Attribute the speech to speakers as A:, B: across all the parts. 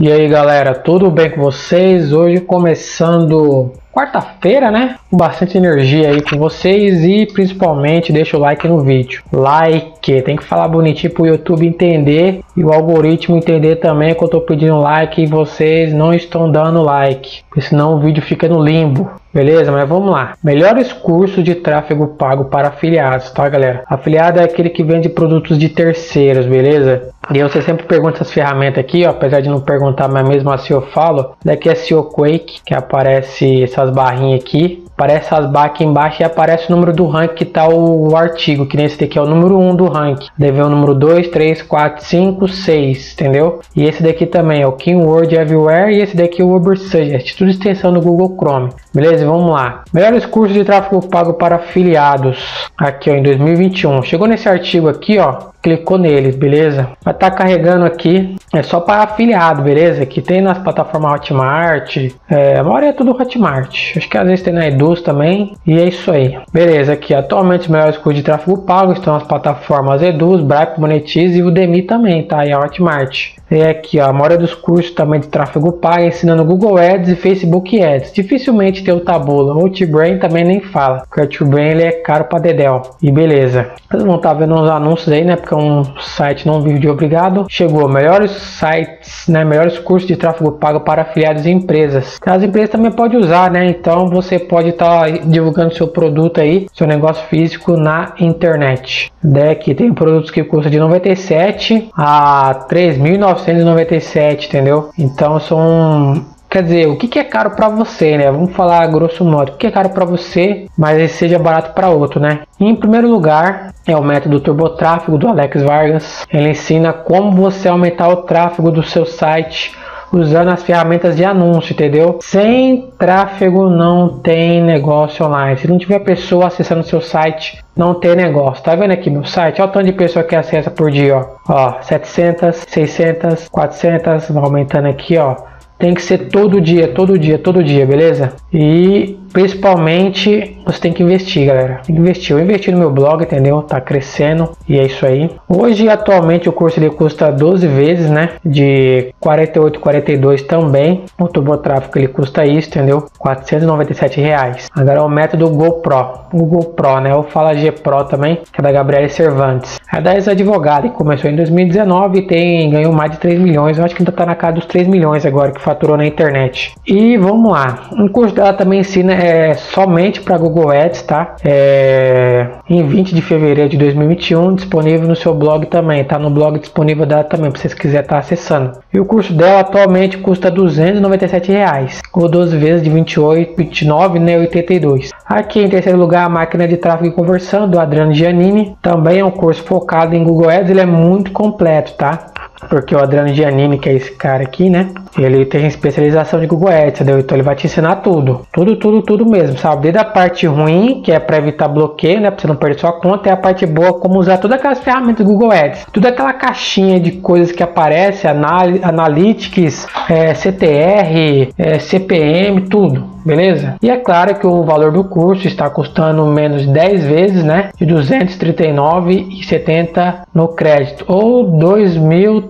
A: E aí galera, tudo bem com vocês? Hoje começando quarta-feira, né? Com bastante energia aí com vocês e principalmente deixa o like no vídeo. Like, tem que falar bonitinho pro YouTube entender e o algoritmo entender também que eu tô pedindo like e vocês não estão dando like, porque senão o vídeo fica no limbo. Beleza? Mas vamos lá. Melhores cursos de tráfego pago para afiliados, tá galera? Afiliado é aquele que vende produtos de terceiros, beleza? E você sempre pergunta essas ferramentas aqui, ó, apesar de não perguntar, mas mesmo assim eu falo. Daqui é SEO Quake, que aparece essas barrinhas aqui aparece as barras aqui embaixo e aparece o número do rank que está o, artigo, que nesse daqui é o número 1 do rank. Deve o número 2, 3, 4, 5, 6, entendeu? E esse daqui também é o Keyword Everywhere e esse daqui é o Uber Suggest, tudo extensão do Google Chrome. Beleza? Vamos lá. Melhores cursos de tráfego pago para afiliados aqui ó, em 2021. Chegou nesse artigo aqui, ó, clicou neles, beleza? Vai estar tá carregando aqui, é só para afiliado, beleza? Que tem nas plataformas Hotmart, é, a maioria é tudo Hotmart. Acho que às vezes tem na Edu também. E é isso aí. Beleza, aqui atualmente os melhores cursos de tráfego pago estão as plataformas Eduz, Bright, Monetize e o Demi também, tá? E a Hotmart. E aqui, ó, a maioria dos cursos também de tráfego pago ensinando Google Ads e Facebook Ads. Dificilmente tem o Tabula. O T-Brain também nem fala, porque o T-Brain ele é caro para dedéu. E beleza. Vocês vão estar tá vendo os anúncios aí, né? Porque é um site não de obrigado. Chegou melhores sites, né? Melhores cursos de tráfego pago para afiliados e empresas. As empresas também podem usar, né? Então você pode estar tá divulgando seu produto aí, seu negócio físico na internet. Deck tem produtos que custam de 97 a 3.900 1997, entendeu? Então são Quer dizer, o que, é caro para você, né? Vamos falar grosso modo. O que é caro para você, mas seja barato para outro, né? em primeiro lugar, é o método TurboTráfego do Alex Vargas. Ele ensina como você aumentar o tráfego do seu site usando as ferramentas de anúncio, entendeu? Sem tráfego não tem negócio online. Se não tiver pessoa acessando seu site, não tem negócio. Tá vendo aqui meu site? Olha o tanto de pessoa que acessa por dia, ó. Ó, 700, 600, 400, vai aumentando aqui, ó. Tem que ser todo dia, todo dia, todo dia, beleza? E principalmente você tem que investir, galera. Tem que investir. Eu investi no meu blog, entendeu? Tá crescendo e é isso aí. Hoje, atualmente, o curso ele custa 12 vezes, né? De 48, 42 também. O TurboTráfico ele custa isso, entendeu? 497 reais. Agora o método GoPro. O GoPro, né? Ou Fala G Pro também, que é da Gabriela Cervantes. É da ex-advogada que começou em 2019 e tem, ganhou mais de 3 milhões. Eu acho que ainda tá na casa dos 3 milhões agora que faturou na internet. E vamos lá. Um curso dela também ensina é, somente para Google Ads, tá? É, em 20 de fevereiro de 2021, disponível no seu blog também, tá? No blog disponível dela também, para vocês quiserem estar tá acessando. E o curso dela atualmente custa 297 reais, ou 12 vezes de 28, 29, né, 82. Aqui em terceiro lugar, a máquina de tráfego e conversão do Adriano Giannini, também é um curso focado em Google Ads, ele é muito completo, tá? Porque o Adriano Giannini, que é esse cara aqui, né? Ele tem especialização de Google Ads, entendeu? Então ele vai te ensinar tudo. Tudo, tudo, tudo mesmo, sabe? Desde a parte ruim, que é para evitar bloqueio, né? Pra você não perder sua conta, e a parte boa, como usar todas aquelas ferramentas do Google Ads. Tudo aquela caixinha de coisas que aparece, anal Analytics, é, CTR, é, CPM, tudo beleza? E é claro que o valor do curso está custando menos 10 vezes, né? De 239,70 no crédito ou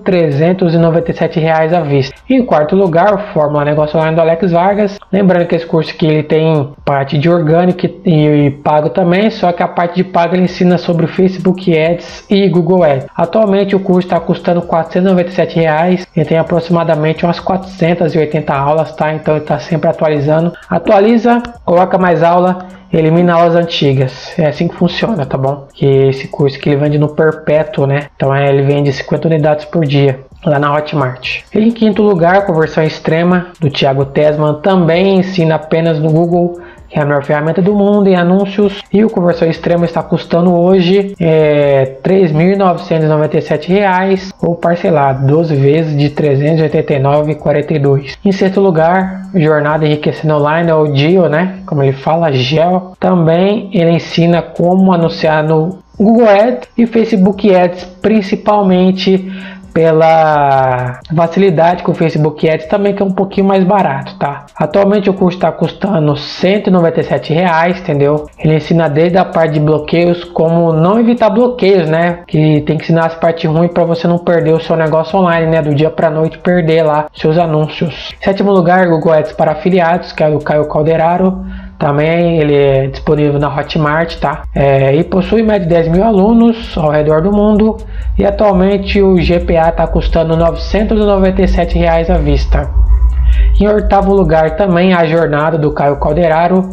A: 2.397 reais à vista. Em quarto lugar, Fórmula Negócio Online do Alex Vargas. Lembrando que esse curso aqui ele tem parte de orgânico e pago também, só que a parte de pago ele ensina sobre Facebook Ads e Google Ads. Atualmente o curso está custando 497 reais e tem aproximadamente umas 480 aulas, tá? Então ele está sempre atualizando Atualiza, coloca mais aula, elimina aulas antigas. É assim que funciona, tá bom? Que esse curso que ele vende no perpétuo, né? Então é, ele vende 50 unidades por dia lá na Hotmart. Em quinto lugar, conversão extrema do Thiago Tesman também ensina apenas no Google que é a melhor ferramenta do mundo em anúncios e o conversão extremo está custando hoje é, R$ 3.997 ou parcelado 12 vezes de R$ 389,42. Em sexto lugar, jornada enriquecendo online ou GEO, né? Como ele fala, GEO. Também ele ensina como anunciar no Google Ads e Facebook Ads, principalmente pela facilidade com o Facebook Ads também que é um pouquinho mais barato, tá? Atualmente o curso está custando 197 reais, entendeu? Ele ensina desde a parte de bloqueios como não evitar bloqueios, né? Que tem que ensinar as partes ruins para você não perder o seu negócio online, né? Do dia para noite perder lá seus anúncios. Sétimo lugar, Google Ads para afiliados, que é o Caio Calderaro. Também ele é disponível na Hotmart, tá? É, e possui mais de 10 mil alunos ao redor do mundo. E atualmente o GPA está custando 997 reais à vista. Em oitavo lugar também a jornada do Caio Calderaro.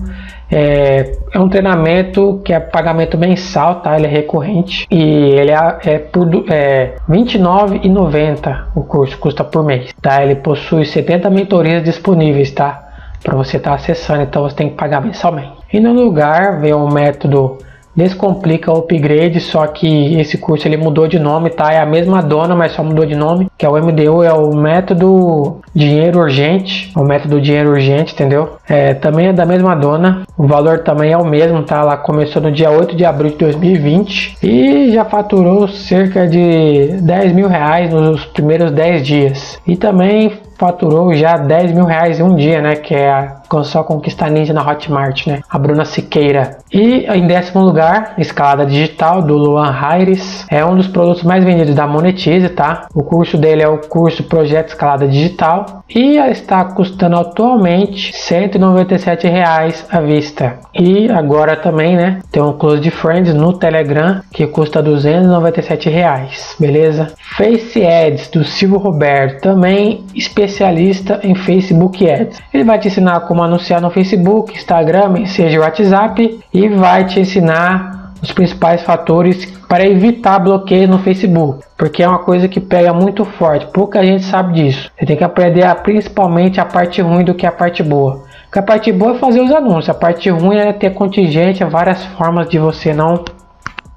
A: É, é, um treinamento que é pagamento mensal, tá? Ele é recorrente e ele é, é por é, R$ 29,90 o curso custa por mês, tá? Ele possui 70 mentorias disponíveis, tá? Para você estar tá acessando, então você tem que pagar mensalmente. E no lugar vem o método Descomplica Upgrade, só que esse curso ele mudou de nome, tá? É a mesma dona, mas só mudou de nome, que é o MDU, é o método dinheiro urgente, o método dinheiro urgente, entendeu? É, também é da mesma dona, o valor também é o mesmo, tá? Ela começou no dia 8 de abril de 2020 e já faturou cerca de 10 mil reais nos primeiros 10 dias. E também faturou já 10 mil reais em um dia, né? Que é a só conquista ninja na Hotmart, né? A Bruna Siqueira. E em décimo lugar, escalada digital do Luan Raires. É um dos produtos mais vendidos da Monetize, tá? O curso dele é o curso Projeto Escalada Digital e está custando atualmente 197 reais à vista. E agora também, né? Tem um Close de Friends no Telegram que custa 297 reais, beleza? Face Ads do Silvio Roberto, também especialista em Facebook Ads. Ele vai te ensinar como anunciar no Facebook, Instagram, seja WhatsApp e vai te ensinar os principais fatores para evitar bloqueio no Facebook, porque é uma coisa que pega muito forte, pouca gente sabe disso. Você tem que aprender a, principalmente a parte ruim do que a parte boa. Porque a parte boa é fazer os anúncios, a parte ruim é ter contingente, várias formas de você não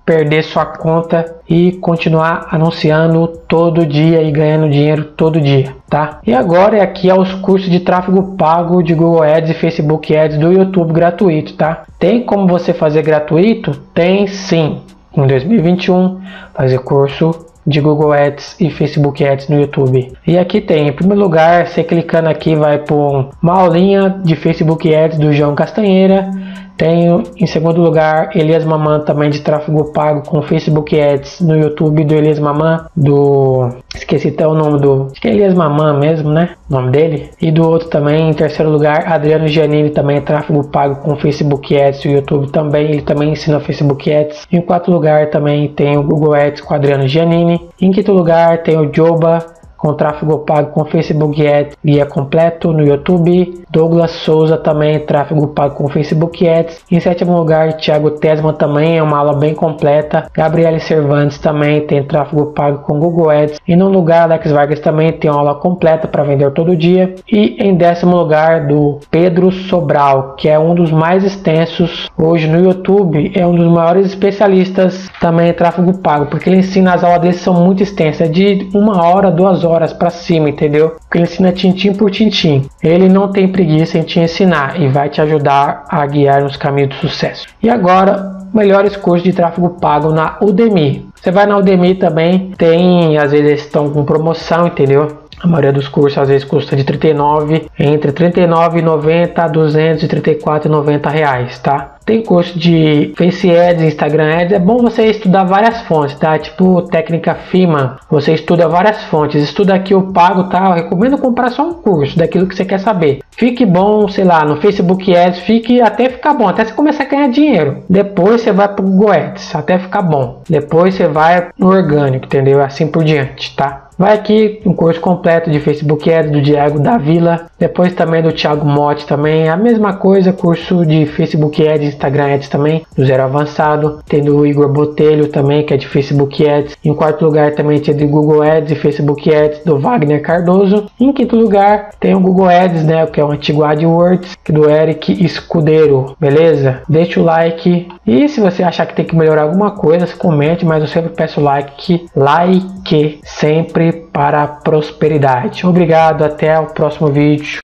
A: perder sua conta e continuar anunciando todo dia e ganhando dinheiro todo dia, tá? E agora aqui é os cursos de tráfego pago de Google Ads e Facebook Ads do YouTube gratuito, tá? Tem como você fazer gratuito? Tem sim. Em 2021, fazer curso de Google Ads e Facebook Ads no YouTube. E aqui tem, em primeiro lugar, você clicando aqui vai para uma aulinha de Facebook Ads do João Castanheira tenho em segundo lugar Elias Maman também de tráfego pago com Facebook Ads no YouTube do Elias Maman, do esqueci até o nome do, acho que é Elias Maman mesmo, né? O nome dele. E do outro também em terceiro lugar Adriano Giannini também é tráfego pago com Facebook Ads no YouTube também, ele também ensina Facebook Ads. Em quarto lugar também tem o Google Ads com Adriano Giannini. Em quinto lugar tem o Joba com tráfego pago com Facebook Ads guia completo no YouTube. Douglas Souza também tráfego pago com Facebook Ads. Em sétimo lugar, Thiago Tesman também é uma aula bem completa. Gabriele Cervantes também tem tráfego pago com Google Ads. E no lugar, Alex Vargas também tem uma aula completa para vender todo dia. E em décimo lugar, do Pedro Sobral, que é um dos mais extensos hoje no YouTube, é um dos maiores especialistas também em tráfego pago, porque ele ensina as aulas dele são muito extensas, é de uma hora, duas horas para cima, entendeu? Porque ele ensina tintim por tintim. Ele não tem preguiça em te ensinar e vai te ajudar a guiar nos caminhos do sucesso. E agora, melhores cursos de tráfego pago na Udemy. Você vai na Udemy também, tem, às vezes estão com promoção, entendeu? A maioria dos cursos às vezes custa de 39, entre 39,90 a 234,90 reais, tá? Tem curso de Face Ads, Instagram Ads. É bom você estudar várias fontes, tá? Tipo técnica FIMA. Você estuda várias fontes. Estuda aqui o pago, tá? Eu recomendo comprar só um curso daquilo que você quer saber. Fique bom, sei lá, no Facebook Ads. Fique até ficar bom, até você começar a ganhar dinheiro. Depois você vai pro Google Ads, até ficar bom. Depois você vai no orgânico, entendeu? Assim por diante, tá? Vai aqui um curso completo de Facebook Ads do Diego da Vila, depois também do Thiago Motti também, a mesma coisa, curso de Facebook Ads, Instagram Ads também, do Zero Avançado, tem do Igor Botelho também, que é de Facebook Ads. Em quarto lugar também tem de Google Ads e Facebook Ads do Wagner Cardoso. Em quinto lugar tem o Google Ads, né, que é o antigo AdWords, do Eric Escudeiro, beleza? Deixa o like e se você achar que tem que melhorar alguma coisa, comente, mas eu sempre peço like, like sempre para a prosperidade. Obrigado, até o próximo vídeo.